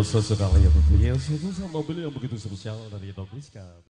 Wow, luar biasa sekali ya pemirsa. Mobil yang begitu spesial dari Indonesia.